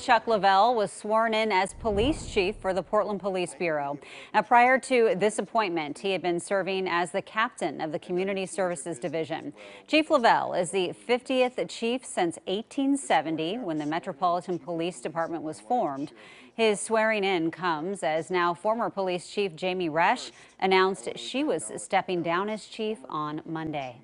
Chuck Lovell was sworn in as police chief for the Portland Police Bureau. Now, prior to this appointment, he had been serving as the captain of the Community Services Division. Chief Lovell is the 50th chief since 1870 when the Metropolitan Police Department was formed. His swearing in comes as now former police chief Jami Resch announced she was stepping down as chief on Monday.